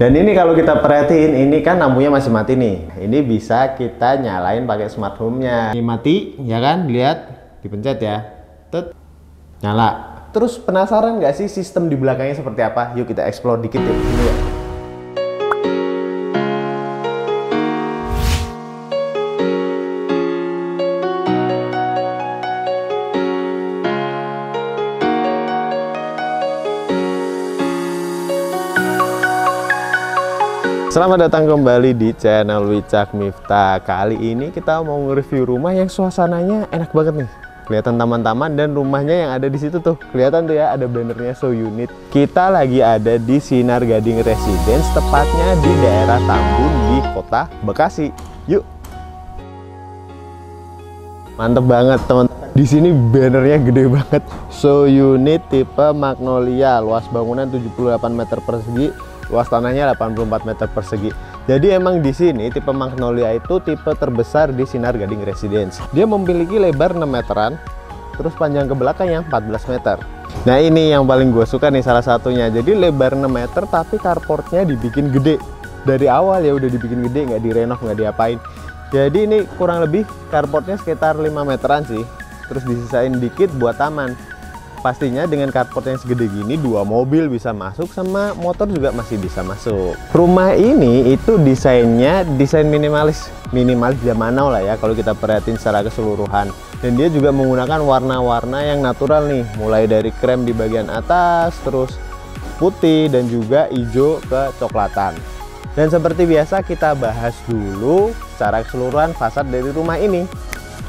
Dan ini kalau kita perhatiin, ini kan lampunya masih mati nih. Ini bisa kita nyalain pakai smart home-nya. Ini mati, ya kan? Lihat, dipencet ya. Tut, nyala. Terus penasaran nggak sih sistem di belakangnya seperti apa? Yuk kita explore dikit yuk. Ini ya. Selamat datang kembali di channel Wicak Mifta Kali ini kita mau nge-review rumah yang suasananya enak banget nih. Kelihatan taman-taman dan rumahnya yang ada di situ tuh. Kelihatan tuh ya ada bannernya So Unit. Kita lagi ada di Sinar Gading Residence Tepatnya di daerah Tambun di kota Bekasi. Yuk. Mantep banget teman di sini bannernya gede banget. So Unit tipe Magnolia Luas bangunan 78 meter persegi luas tanahnya 84 meter persegi. Jadi emang di sini tipe Magnolia itu tipe terbesar di Sinar Gading Residence. Dia memiliki lebar 6 meteran, terus panjang ke belakangnya 14 meter. Nah ini yang paling gue suka nih salah satunya. Jadi lebar 6 meter tapi carportnya dibikin gede. Dari awal ya udah dibikin gede, nggak direnov, nggak diapain. Jadi ini kurang lebih carportnya sekitar 5 meteran sih. Terus disisain dikit buat taman pastinya dengan carport yang segede gini dua mobil bisa masuk sama motor juga masih bisa masuk. Rumah ini itu desainnya desain minimalis minimalis zaman now lah ya kalau kita perhatiin secara keseluruhan. Dan dia juga menggunakan warna-warna yang natural nih mulai dari krem di bagian atas terus putih dan juga hijau ke coklatan dan seperti biasa kita bahas dulu secara keseluruhan fasad dari rumah ini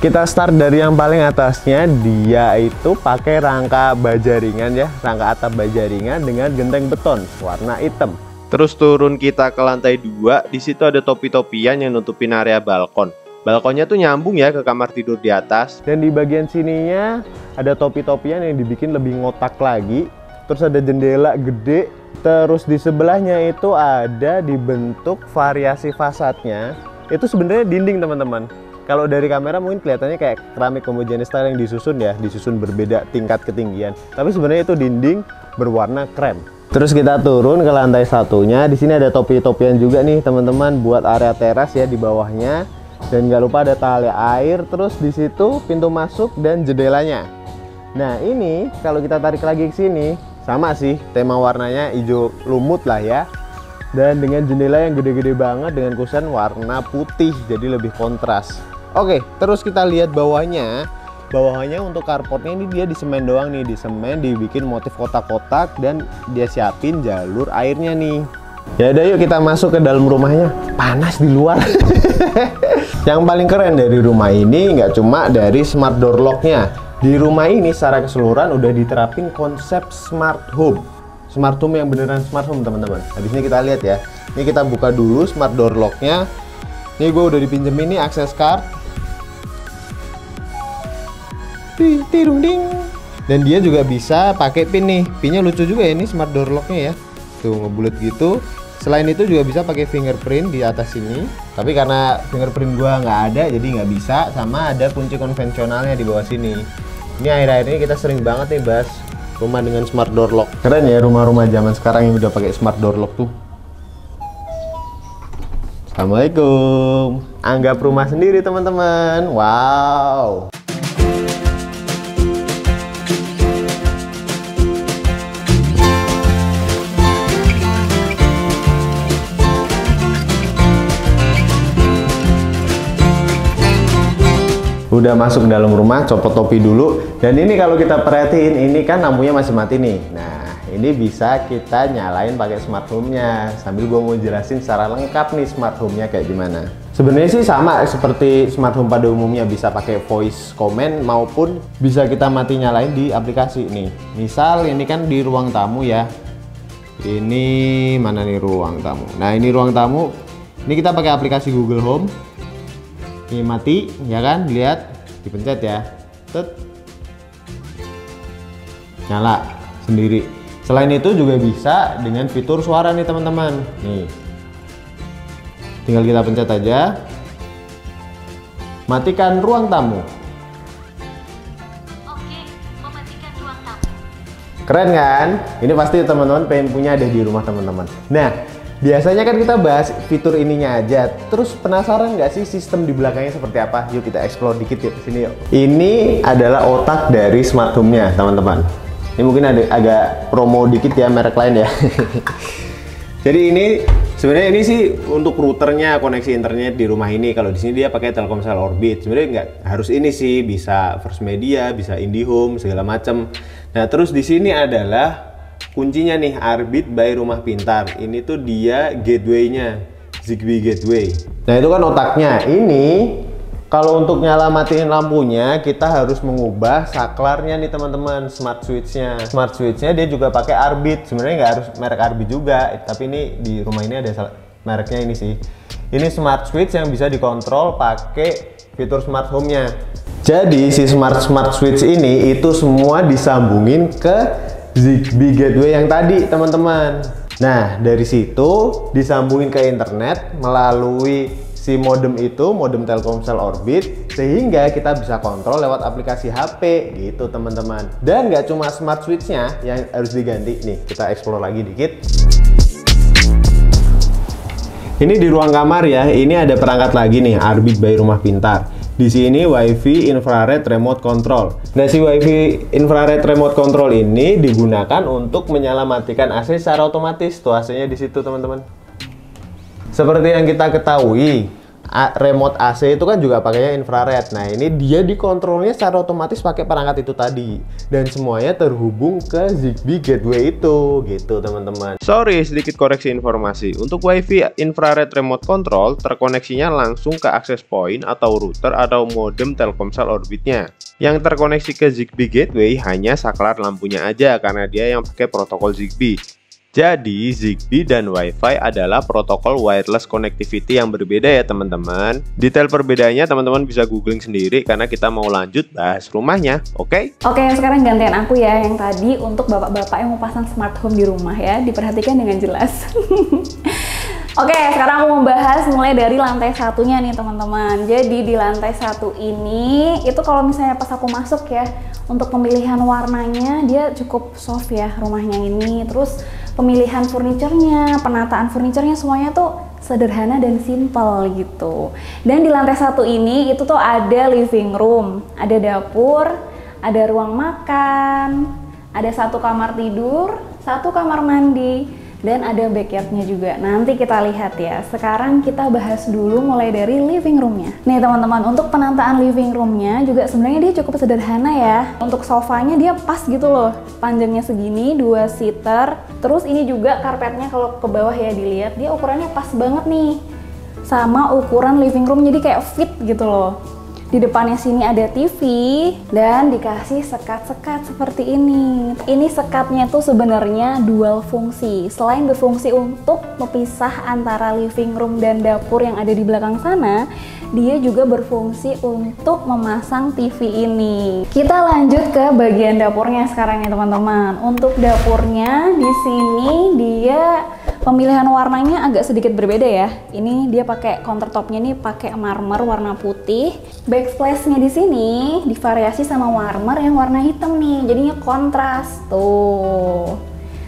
kita start dari yang paling atasnya. Dia itu pakai rangka baja ringan ya. Rangka atap baja ringan dengan genteng beton warna hitam. Terus turun kita ke lantai dua di situ ada topi-topian yang nutupin area balkon. Balkonnya tuh nyambung ya ke kamar tidur di atas. Dan di bagian sininya ada topi-topian yang dibikin lebih ngotak lagi. Terus ada jendela gede. Terus di sebelahnya itu ada dibentuk variasi fasadnya. Itu sebenarnya dinding teman-teman kalau dari kamera mungkin kelihatannya kayak keramik homogenis style yang disusun ya, disusun berbeda tingkat ketinggian. Tapi sebenarnya itu dinding berwarna krem. Terus kita turun ke lantai satunya. Di sini ada topi-topian juga nih teman-teman buat area teras ya di bawahnya. Dan nggak lupa ada tali air. Terus di situ pintu masuk dan jendelanya. Nah ini kalau kita tarik lagi ke sini sama sih tema warnanya hijau lumut lah ya dan dengan jendela yang gede-gede banget dengan kusen warna putih jadi lebih kontras oke terus kita lihat bawahnya. Bawahnya untuk carportnya ini dia di semen doang nih di semen dibikin motif kotak-kotak dan dia siapin jalur airnya nih. Ya udah yuk kita masuk ke dalam rumahnya. Panas di luar. Yang paling keren dari rumah ini nggak cuma dari smart door locknya. Di rumah ini secara keseluruhan udah diterapin konsep smart home. Smart home yang beneran smart home teman-teman. Habis ini kita lihat ya. Ini kita buka dulu smart door locknya. Ini gue udah dipinjemin nih akses card ding dan dia juga bisa pakai pin nih. Pinnya lucu juga ya ini smart door locknya ya. Tuh ngebulet gitu. Selain itu juga bisa pakai fingerprint di atas sini. Tapi karena fingerprint gua nggak ada jadi nggak bisa. Sama ada kunci konvensionalnya di bawah sini. Ini akhir-akhir ini kita sering banget nih bahas rumah dengan smart door lock. Keren ya rumah-rumah zaman sekarang yang udah pakai smart door lock tuh. Assalamualaikum. Anggap rumah sendiri teman-teman. Wow udah masuk dalam rumah copot topi dulu. Dan ini kalau kita perhatiin ini kan lampunya masih mati nih. Nah ini bisa kita nyalain pakai smart home nya sambil gue mau jelasin secara lengkap nih smart home nya kayak gimana. Sebenarnya sih sama seperti smart home pada umumnya. Bisa pakai voice comment maupun bisa kita mati nyalain di aplikasi nih. Misal ini kan di ruang tamu ya. Ini mana nih ruang tamu? Nah ini ruang tamu. Ini kita pakai aplikasi Google Home. Ini mati ya kan? Lihat dipencet ya. Tet. nyala sendiri. Selain itu juga bisa dengan fitur suara nih teman-teman. Nih. Tinggal kita pencet aja. Matikan ruang tamu. Oke, mematikan ruang tamu. keren kan? Ini pasti teman-teman pengen punya ada di rumah teman-teman. Nah Biasanya kan kita bahas fitur ininya aja. Terus penasaran nggak sih sistem di belakangnya seperti apa? Yuk kita explore dikit yuk sini yuk. Ini adalah otak dari smart home-nya, teman-teman. Ini mungkin ada agak promo dikit ya merek lain ya. Jadi ini sebenarnya ini sih untuk routernya koneksi internet di rumah ini. Kalau di sini dia pakai Telkomsel Orbit. Sebenarnya nggak harus ini sih, bisa First Media, bisa IndiHome segala macam. Nah terus di sini adalah kuncinya nih Arbit by Rumah Pintar. Ini tuh dia gateway-nya, Zigbee Gateway. Nah itu kan otaknya. Ini kalau untuk nyala matiin lampunya, kita harus mengubah saklarnya nih teman-teman, smart switch-nya. Smart switch-nya dia juga pakai Arbit. Sebenarnya nggak harus merek Arbit juga, tapi ini di rumah ini ada mereknya ini sih. Ini smart switch yang bisa dikontrol pakai fitur smart home-nya. Jadi si smart smart switch ini itu semua disambungin ke Zigbee Gateway yang tadi teman-teman. Nah dari situ disambungin ke internet melalui si modem itu modem Telkomsel Orbit sehingga kita bisa kontrol lewat aplikasi HP gitu teman-teman. Dan nggak cuma smart switchnya yang harus diganti. Nih kita explore lagi dikit. Ini di ruang kamar ya. Ini ada perangkat lagi nih Arbit by Rumah Pintar di sini WiFi infrared remote control. Nah, si WiFi infrared remote control ini digunakan untuk menyalamatikan AC secara otomatis. Tuh AC-nya di situ, teman-teman. Seperti yang kita ketahui, remote AC itu kan juga pakainya infrared. Nah, ini dia dikontrolnya secara otomatis pakai perangkat itu tadi dan semuanya terhubung ke Zigbee gateway itu gitu, teman-teman. Sorry, sedikit koreksi informasi. Untuk WiFi infrared remote control terkoneksinya langsung ke access point atau router atau modem Telkomsel Orbitnya. Yang terkoneksi ke Zigbee gateway hanya saklar lampunya aja karena dia yang pakai protokol Zigbee. Jadi, Zigbee dan Wi-Fi adalah protokol wireless connectivity yang berbeda ya teman-teman. Detail perbedaannya teman-teman bisa googling sendiri karena kita mau lanjut bahas rumahnya, oke? Okay? Oke, okay, sekarang gantian aku ya yang tadi untuk bapak-bapak yang mau pasang smart home di rumah ya, diperhatikan dengan jelas. Oke, sekarang aku mau bahas mulai dari lantai satunya nih teman-teman. Jadi di lantai satu ini, itu kalau misalnya pas aku masuk ya, untuk pemilihan warnanya dia cukup soft ya rumahnya ini. Terus pemilihan furniturnya, penataan furniturnya semuanya tuh sederhana dan simple gitu. Dan di lantai satu ini itu tuh ada living room, ada dapur, ada ruang makan, ada satu kamar tidur, satu kamar mandi, dan ada backyardnya juga. Nanti kita lihat ya. Sekarang kita bahas dulu mulai dari living roomnya. Nih teman-teman, untuk penataan living roomnya juga sebenarnya dia cukup sederhana ya. Untuk sofanya dia pas gitu loh, panjangnya segini, dua seater. Terus ini juga karpetnya kalau ke bawah ya dilihat, dia ukurannya pas banget nih sama ukuran living room jadi kayak fit gitu loh di depannya sini ada TV dan dikasih sekat-sekat seperti ini. Ini sekatnya tuh sebenarnya dual fungsi. Selain berfungsi untuk mepisah antara living room dan dapur yang ada di belakang sana, dia juga berfungsi untuk memasang TV ini. Kita lanjut ke bagian dapurnya sekarang ya teman-teman. Untuk dapurnya di sini dia Pemilihan warnanya agak sedikit berbeda ya. Ini dia pakai countertopnya ini pakai marmer warna putih. Backsplash-nya di sini divariasi sama marmer yang warna hitam nih. Jadinya kontras tuh.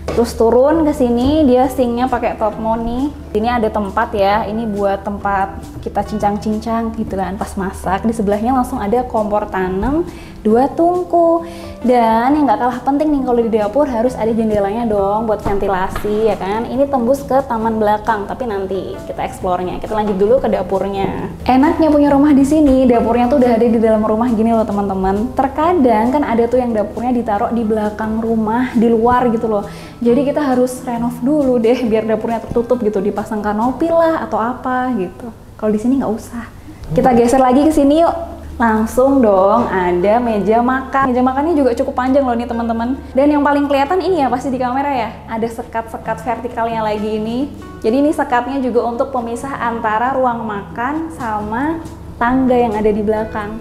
Terus turun ke sini dia sinknya pakai top mount nih. Ini ada tempat ya. Ini buat tempat kita cincang-cincang gitu kan pas masak. Di sebelahnya langsung ada kompor tanam dua tungku. Dan yang nggak kalah penting nih kalau di dapur harus ada jendelanya dong buat ventilasi ya kan? Ini tembus ke taman belakang tapi nanti kita eksplornya. Kita lanjut dulu ke dapurnya. Enaknya punya rumah di sini. Dapurnya tuh udah ada di dalam rumah gini loh teman-teman. Terkadang kan ada tuh yang dapurnya ditaruh di belakang rumah di luar gitu loh. Jadi kita harus renov dulu deh biar dapurnya tertutup gitu dipasang kanopi lah atau apa gitu kalau di sini nggak usah kita geser lagi ke sini yuk langsung dong ada meja makan. Meja makannya juga cukup panjang loh nih teman-teman. Dan yang paling kelihatan ini ya pasti di kamera ya, ada sekat-sekat vertikalnya lagi ini. Jadi ini sekatnya juga untuk pemisah antara ruang makan sama tangga yang ada di belakang.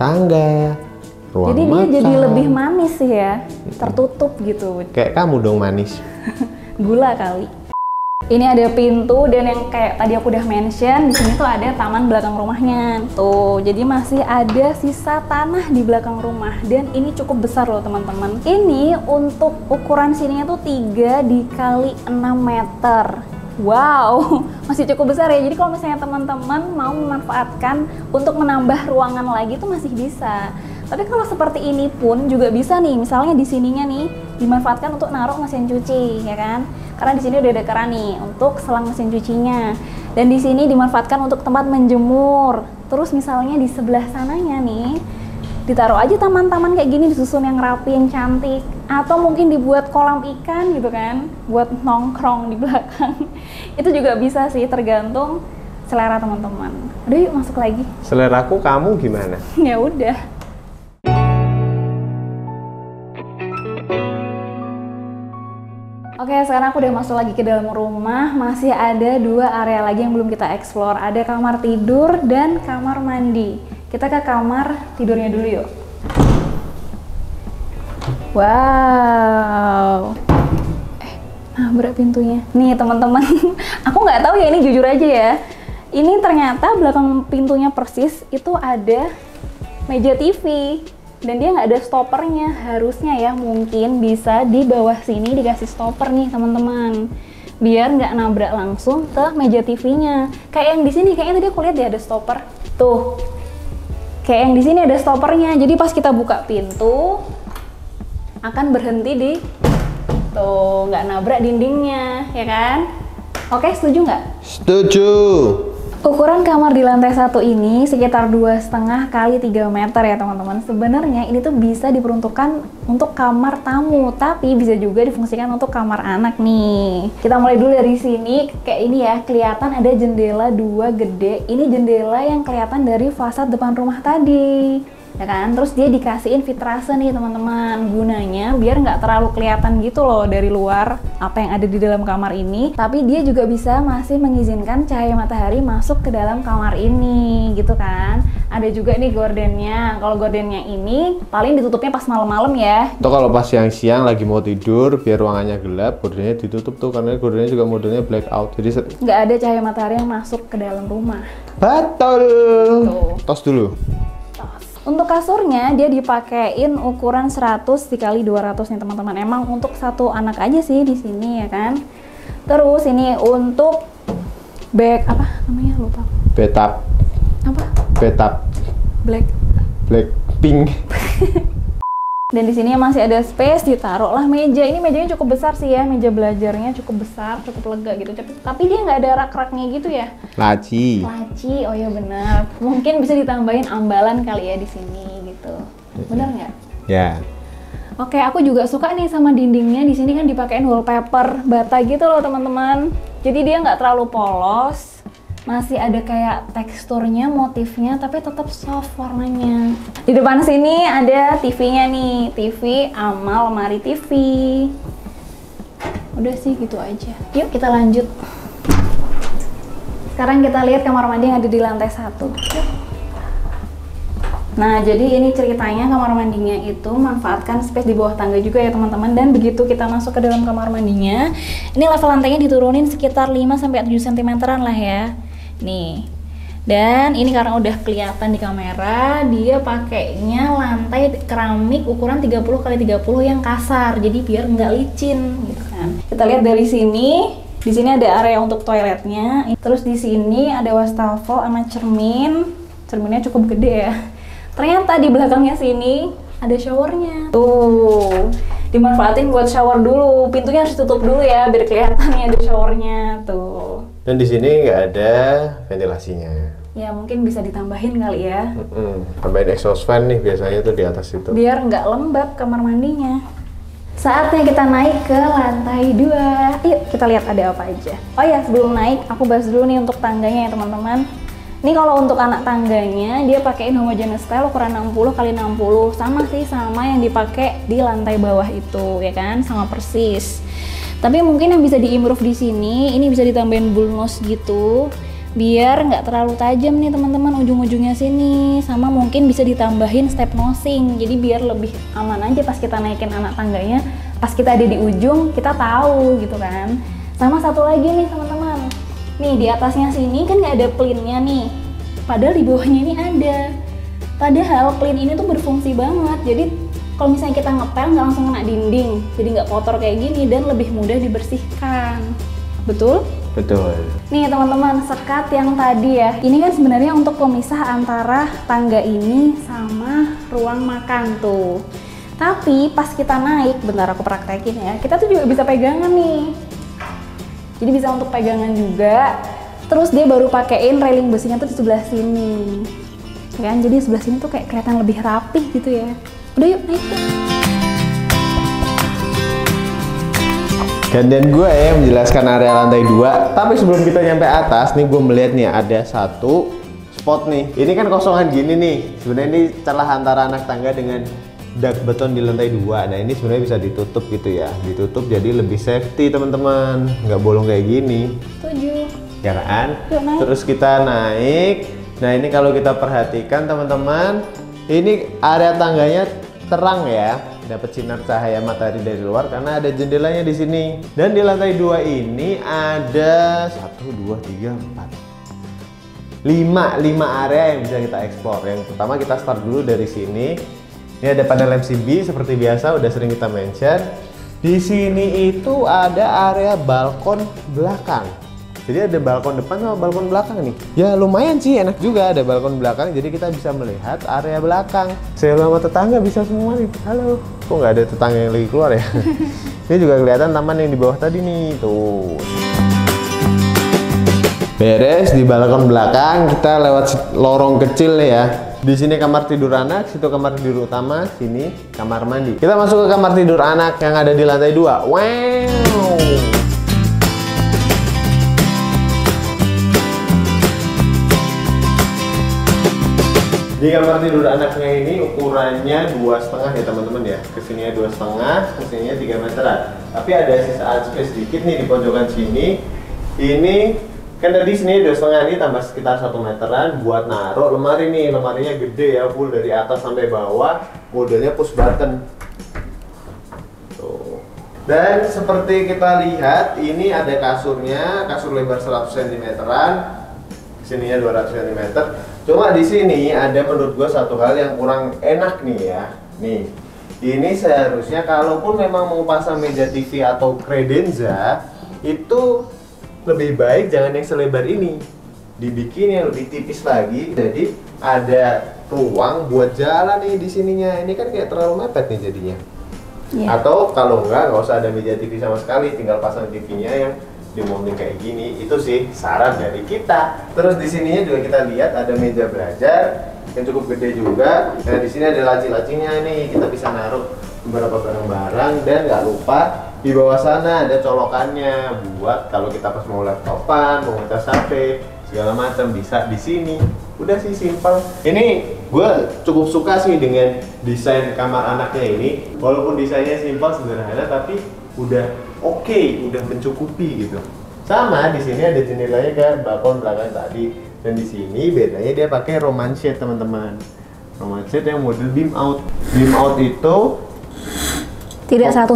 Tangga, ruang Jadi makan. dia jadi lebih manis sih ya, tertutup gitu. Kayak kamu dong manis. Gula kali. Ini ada pintu dan yang kayak tadi aku udah mention di sini tuh ada taman belakang rumahnya. Tuh, jadi masih ada sisa tanah di belakang rumah dan ini cukup besar loh teman-teman. Ini untuk ukuran sininya tuh 3 dikali 6 meter. Wow, masih cukup besar ya. Jadi kalau misalnya teman-teman mau memanfaatkan untuk menambah ruangan lagi itu masih bisa. Tapi kalau seperti ini pun juga bisa nih, misalnya di sininya nih dimanfaatkan untuk naruh mesin cuci, ya kan? Karena di sini udah ada keran nih untuk selang mesin cucinya. Dan di sini dimanfaatkan untuk tempat menjemur. Terus misalnya di sebelah sananya nih ditaruh aja taman-taman kayak gini disusun yang rapi yang cantik atau mungkin dibuat kolam ikan gitu kan buat nongkrong di belakang itu juga bisa sih tergantung selera teman-teman udah yuk masuk lagi Seleraku kamu gimana? ya udah Oke, sekarang aku udah masuk lagi ke dalam rumah. Masih ada dua area lagi yang belum kita explore. Ada kamar tidur dan kamar mandi. Kita ke kamar tidurnya dulu yuk. Wow. Eh, nabrak pintunya. Nih teman-teman, aku nggak tahu ya ini jujur aja ya. Ini ternyata belakang pintunya persis itu ada meja TV dan dia nggak ada stoppernya harusnya ya mungkin bisa di bawah sini dikasih stopper nih teman-teman. Biar nggak nabrak langsung ke meja TV-nya kayak yang di sini kayaknya tadi aku lihat dia ada stopper tuh. Kayak yang di sini ada stoppernya jadi pas kita buka pintu akan berhenti di tuh nggak nabrak dindingnya ya kan? Oke setuju nggak? Setuju. Ukuran kamar di lantai satu ini sekitar dua setengah kali 3 meter ya teman-teman. Sebenarnya ini tuh bisa diperuntukkan untuk kamar tamu, tapi bisa juga difungsikan untuk kamar anak nih. Kita mulai dulu dari sini, kayak ini ya, kelihatan ada jendela dua gede. Ini jendela yang kelihatan dari fasad depan rumah tadi ya kan terus dia dikasihin vitrase nih teman-teman gunanya biar nggak terlalu kelihatan gitu loh dari luar apa yang ada di dalam kamar ini tapi dia juga bisa masih mengizinkan cahaya matahari masuk ke dalam kamar ini gitu kan ada juga nih gordennya kalau gordennya ini paling ditutupnya pas malam-malam ya Itu kalau pas siang-siang lagi mau tidur biar ruangannya gelap, gordennya ditutup tuh karena gordennya juga modelnya blackout. Jadi nggak ada cahaya matahari yang masuk ke dalam rumah Betul. Tuh. Tos dulu. Untuk kasurnya dia dipakein ukuran 100 dikali 200 nih teman-teman. Emang untuk satu anak aja sih di sini ya kan. Terus ini untuk bag apa namanya lupa. Betap, Apa? betap, Black. black pink. Dan di sini masih ada space ditaruh lah meja. Ini mejanya cukup besar sih ya, meja belajarnya cukup besar, cukup lega gitu. Tapi, tapi dia nggak ada rak-raknya gitu ya. Laci. Laci, oh ya benar. Mungkin bisa ditambahin ambalan kali ya di sini gitu. Benar nggak? Ya. Oke, aku juga suka nih sama dindingnya. Di sini kan dipakein wallpaper bata gitu loh, teman-teman. Jadi dia nggak terlalu polos. Masih ada kayak teksturnya, motifnya, tapi tetap soft warnanya. Di depan sini ada TV-nya nih, TV sama lemari TV. Udah sih gitu aja. Yuk kita lanjut. Sekarang kita lihat kamar mandi yang ada di lantai satu. Nah, jadi ini ceritanya kamar mandinya itu manfaatkan space di bawah tangga juga ya teman-teman dan begitu kita masuk ke dalam kamar mandinya, ini level lantainya diturunin sekitar 5 sampai 7 cm-an lah ya. Nih. Dan ini karena udah kelihatan di kamera, dia pakainya lantai keramik ukuran 30 kali 30 yang kasar. Jadi biar nggak licin gitu kan. Kita lihat dari sini, di sini ada area untuk toiletnya. Terus di sini ada wastafel sama cermin. Cerminnya cukup gede ya. Ternyata di belakangnya sini ada showernya. Tuh, dimanfaatin buat shower dulu. Pintunya harus tutup dulu ya, biar kelihatan nih ada showernya. Tuh. Dan di sini nggak ada ventilasinya. Ya mungkin bisa ditambahin kali ya, Mm-mm. Tambahin exhaust fan nih biasanya tuh di atas itu. biar nggak lembab kamar mandinya. Saatnya kita naik ke lantai dua. Yuk kita lihat ada apa aja. Oh ya sebelum naik, aku bahas dulu nih untuk tangganya ya teman-teman. Ini kalau untuk anak tangganya dia pakein homogeneous style ukuran 60 kali 60 sama sih sama yang dipakai di lantai bawah itu ya kan sama persis. Tapi mungkin yang bisa diimprove di sini ini bisa ditambahin bullnose gitu biar nggak terlalu tajam nih teman-teman ujung-ujungnya sini. Sama mungkin bisa ditambahin step nosing. Jadi biar lebih aman aja pas kita naikin anak tangganya. Pas kita ada di ujung kita tahu gitu kan. Sama satu lagi nih teman-teman. Nih di atasnya sini kan nggak ada plinnya nih. Padahal di bawahnya ini ada. Padahal plin ini tuh berfungsi banget. Jadi kalau misalnya kita ngepel nggak langsung kena dinding jadi nggak kotor kayak gini dan lebih mudah dibersihkan betul Betul. Nih teman-teman, sekat yang tadi ya, ini kan sebenarnya untuk pemisah antara tangga ini sama ruang makan tuh. Tapi pas kita naik, bentar aku praktekin ya, kita tuh juga bisa pegangan nih. Jadi bisa untuk pegangan juga. Terus dia baru pakein railing besinya tuh di sebelah sini. Kan, jadi sebelah sini tuh kayak kelihatan lebih rapih gitu ya. Udah yuk naik yuk. Gantian gue ya menjelaskan area lantai 2 Tapi sebelum kita nyampe atas nih gue melihat nih ada satu spot nih Ini kan kosongan gini nih Sebenarnya ini celah antara anak tangga dengan dak beton di lantai 2 Nah ini sebenarnya bisa ditutup gitu ya Ditutup jadi lebih safety teman-teman nggak bolong kayak gini Tujuh. ya kan? Yuk. Terus kita naik. Nah ini kalau kita perhatikan teman-teman, ini area tangganya terang ya, dapat sinar cahaya matahari dari luar karena ada jendelanya di sini. Dan di lantai dua ini ada satu, dua, tiga, empat, lima, lima area yang bisa kita eksplor. Yang pertama kita start dulu dari sini. Ini ada panel MCB seperti biasa, udah sering kita mention. Di sini itu ada area balkon belakang. Jadi ada balkon depan sama balkon belakang nih. Ya lumayan sih, enak juga ada balkon belakang. Jadi kita bisa melihat area belakang. Saya sama tetangga bisa semua nih. Halo. Kok nggak ada tetangga yang lagi keluar ya? Ini juga kelihatan taman yang di bawah tadi nih. Tuh. Beres di balkon belakang kita lewat lorong kecil nih ya. Di sini kamar tidur anak, situ kamar tidur utama, sini kamar mandi. Kita masuk ke kamar tidur anak yang ada di lantai 2. Wow. Di kamar tidur anaknya ini ukurannya dua setengah ya teman-teman ya. Ke sininya dua setengah, ke sininya tiga meteran. Tapi ada sisaan space sedikit nih di pojokan sini. Ini kan tadi sini dua setengah ini tambah sekitar satu meteran buat naruh lemari nih. Lemarinya gede ya, full dari atas sampai bawah. Modelnya push button. Dan seperti kita lihat, ini ada kasurnya, kasur lebar 100 cm-an, sininya 200 cm. Cuma di sini ada menurut gua satu hal yang kurang enak nih ya. Nih, ini seharusnya kalaupun memang mau pasang meja TV atau kredenza itu lebih baik jangan yang selebar ini. Dibikin yang lebih tipis lagi, jadi ada ruang buat jalan nih di sininya. Ini kan kayak terlalu mepet nih jadinya. Iya. Atau kalau enggak, nggak usah ada meja TV sama sekali, tinggal pasang TV-nya yang dimounting kayak gini. Itu sih saran dari kita. Terus di sininya juga kita lihat ada meja belajar yang cukup gede juga. Nah di sini ada laci-lacinya nih, kita bisa naruh beberapa barang-barang dan nggak lupa di bawah sana ada colokannya buat kalau kita pas mau laptopan, mau ngecas HP, segala macam bisa di sini. Udah sih simpel. Ini gue cukup suka sih dengan desain kamar anaknya ini. Walaupun desainnya simpel sederhana tapi udah oke, udah mencukupi gitu. Sama di sini ada jendelanya ke balkon belakang tadi. Dan di sini bedanya dia pakai roman shade teman-teman. Roman shade yang model beam out. Beam out itu Tidak 100%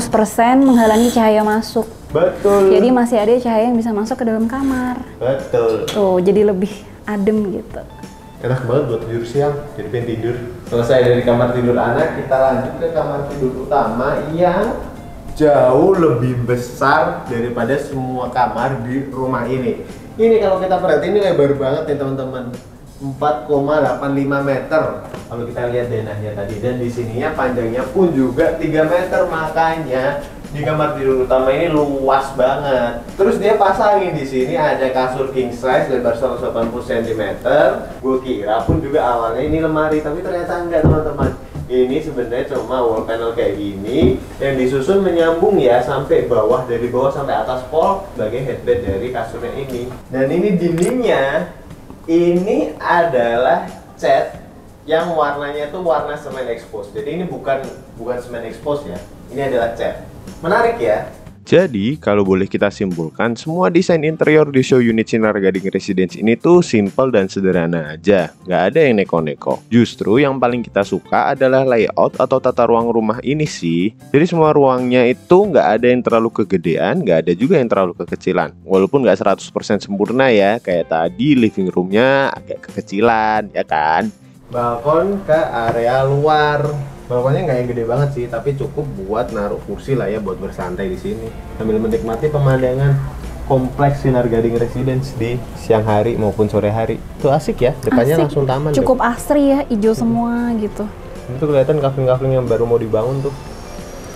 menghalangi cahaya masuk. betul. Jadi masih ada cahaya yang bisa masuk ke dalam kamar. betul. Tuh, jadi lebih adem gitu. enak banget buat tidur siang jadi pengen tidur selesai dari kamar tidur anak kita lanjut ke kamar tidur utama yang jauh lebih besar daripada semua kamar di rumah ini ini kalau kita perhatiin ini lebar banget nih teman-teman 4,85 meter kalau kita lihat denahnya tadi dan di sininya panjangnya pun juga 3 meter makanya di kamar tidur utama ini luas banget. Terus dia pasangin di sini ada kasur king size lebar 180 cm. Gue kira pun juga awalnya ini lemari, tapi ternyata enggak teman-teman. Ini sebenarnya cuma wall panel kayak gini yang disusun menyambung ya sampai bawah dari bawah sampai atas pol sebagai headbed dari kasurnya ini. Dan ini dindingnya ini adalah cat yang warnanya itu warna semen expose. Jadi ini bukan bukan semen expose ya. Ini adalah cat. Menarik ya. Jadi, kalau boleh kita simpulkan, semua desain interior di show unit Sinar Gading Residence ini tuh simple dan sederhana aja. Nggak ada yang neko-neko. Justru yang paling kita suka adalah layout atau tata ruang rumah ini sih. Jadi semua ruangnya itu nggak ada yang terlalu kegedean, nggak ada juga yang terlalu kekecilan. Walaupun nggak 100% sempurna ya, kayak tadi living roomnya agak kekecilan, ya kan? Balkon ke area luar. Balkonnya nggak yang gede banget sih, tapi cukup buat naruh kursi lah ya buat bersantai di sini sambil menikmati pemandangan kompleks Sinar Gading Residence di siang hari maupun sore hari. Itu asik ya, depannya Asik. langsung taman. Cukup asri ya, hijau semua gitu. deh. Itu kelihatan kafling-kafling yang baru mau dibangun tuh.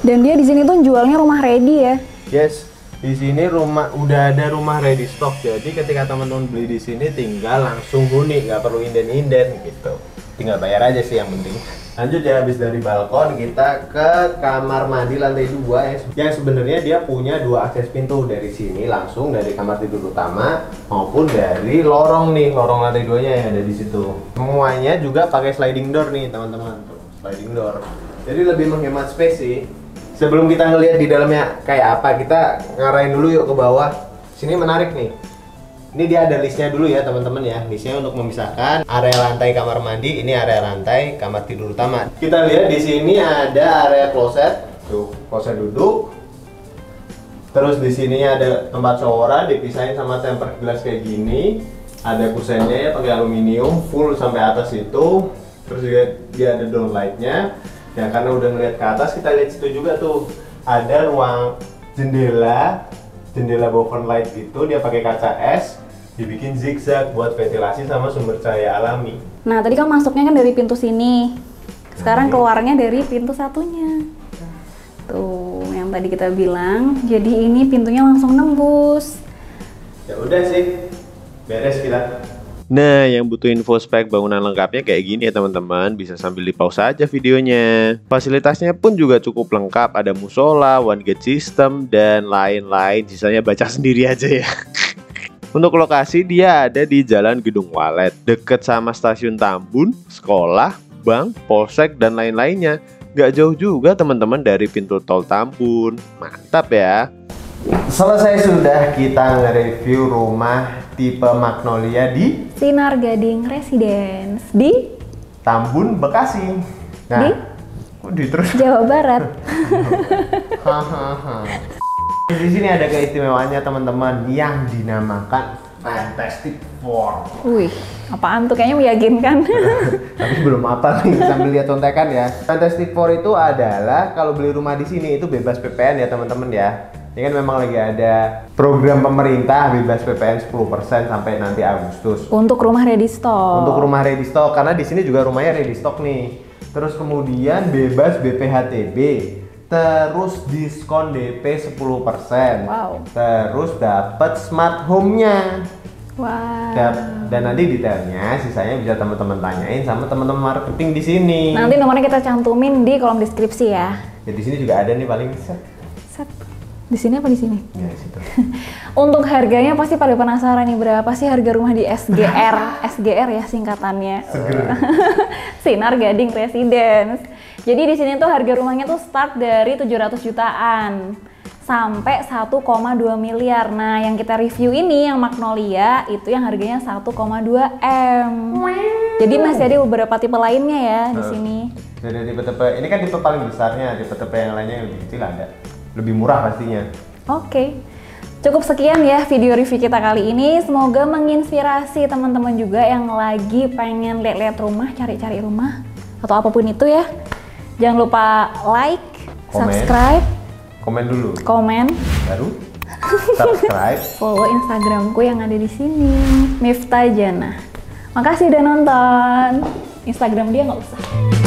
Dan dia di sini tuh jualnya rumah ready ya. Yes, di sini rumah udah ada rumah ready stock. Jadi ketika teman-teman beli di sini tinggal langsung huni, nggak perlu inden-inden gitu. Tinggal bayar aja sih yang penting. Lanjut ya habis dari balkon kita ke kamar mandi lantai dua ya. Yang sebenarnya dia punya dua akses pintu dari sini langsung dari kamar tidur utama maupun dari lorong nih, lorong lantai duanya yang ada di situ. Semuanya juga pakai sliding door nih teman-teman. Sliding door. Jadi lebih menghemat space sih. Sebelum kita ngelihat di dalamnya kayak apa, kita ngarahin dulu yuk ke bawah. Sini menarik nih. Ini dia ada listnya dulu ya teman-teman ya. Listnya untuk memisahkan area lantai kamar mandi, ini area lantai kamar tidur utama. Kita lihat di sini ada area kloset. Tuh, kloset duduk. Terus di sini ada tempat showeran dipisahin sama tempered glass kayak gini. Ada kusennya ya pakai aluminium full sampai atas itu. Terus juga dia ada downlightnya. Ya karena udah ngeliat ke atas kita lihat situ juga tuh ada ruang jendela jendela boven light gitu dia pakai kaca es dibikin zigzag buat ventilasi sama sumber cahaya alami Nah, tadi kan masuknya kan dari pintu sini. Sekarang Nah, keluarnya dari pintu satunya. Tuh, yang tadi kita bilang. Jadi ini pintunya langsung nembus. ya udah sih beres kita Nah, yang butuh info spek bangunan lengkapnya kayak gini ya teman-teman, bisa sambil di pause aja videonya. Fasilitasnya pun juga cukup lengkap, ada musola, one gate system, dan lain-lain. Sisanya baca sendiri aja ya. Untuk lokasi dia ada di Jalan Gedung Walet, deket sama stasiun Tambun, sekolah, bank, polsek, dan lain-lainnya. Gak jauh juga teman-teman dari pintu tol Tambun. Mantap ya. selesai sudah kita nge-review rumah tipe Magnolia di Sinar Gading Residence di Tambun Bekasi nah Di? kok di terus Jawa Barat. Hahaha. Di sini ada keistimewaannya teman-teman yang dinamakan Fantastic Four. Wih, apaan tuh? Kayaknya meyakinkan. tapi belum apa nih sambil lihat contekan ya. Fantastic Four itu adalah kalau beli rumah di sini itu bebas PPN ya teman-teman ya. Ini kan memang lagi ada program pemerintah bebas PPN 10% sampai nanti Agustus. Untuk rumah ready stock. untuk rumah ready stock karena di sini juga rumahnya ready stock nih. Terus kemudian bebas BPHTB terus diskon DP 10% Wow. terus dapat smart home-nya Wah. Dap- dan nanti detailnya sisanya bisa teman-teman tanyain sama teman-teman marketing di sini. Nanti nomornya kita cantumin di kolom deskripsi ya. Ya di sini juga ada nih paling set. Set. Di sini apa di sini? Ya di situ. Untuk harganya pasti pada penasaran nih berapa sih harga rumah di SGR? SGR ya singkatannya. Sinar Gading Residence. Jadi di sini tuh harga rumahnya tuh start dari 700 jutaan sampai 1,2 miliar. Nah, yang kita review ini yang Magnolia itu yang harganya 1,2 M. Jadi masih ada beberapa tipe lainnya ya di sini. Jadi tipe-tipe ini kan tipe paling besarnya, tipe-tipe yang lainnya yang lebih kecil ada. Lebih murah pastinya. Oke. Cukup sekian ya video review kita kali ini. Semoga menginspirasi teman-teman juga yang lagi pengen lihat-lihat rumah, cari-cari rumah atau apa pun itu ya. Jangan lupa like, Komen. subscribe, Komen dulu. komen, Baru subscribe. follow Instagramku yang ada di sini, Miftah Jana. Makasih udah nonton. Instagram dia nggak usah.